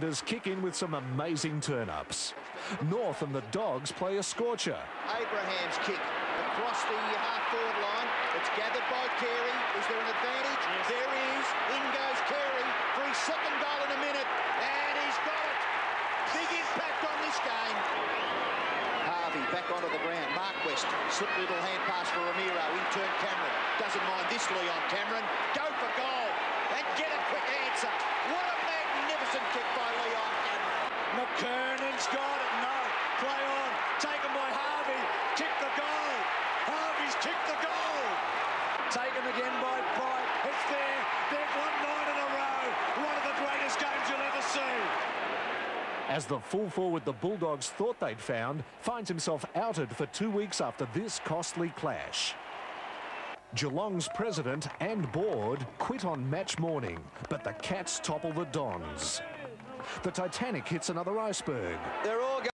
Does kick in with some amazing turn-ups. North and the Dogs play a scorcher. Abraham's kick across the uh, half-forward line. It's gathered by Carey. Is there an advantage? Yes. There is. In goes Carey for his second goal in a minute. And he's got it. Big impact on this game. Harvey back onto the ground. Mark West. Slip little hand pass for Romero. In turn Cameron. Doesn't mind this Leon Cameron. Go for goal. And get a quick answer. What a magnificent kick by Leon Cameron. McKernan's got it. No. Play on. Taken by Harvey. Kick the goal. Harvey's kicked the goal. Taken again by Pride. It's there. They've won nine in a row. One of the greatest games you'll ever see. As the full forward the Bulldogs thought they'd found finds himself outed for two weeks after this costly clash. Geelong's president and board quit on match morning, but the Cats topple the Dons. The Titanic hits another iceberg. They're all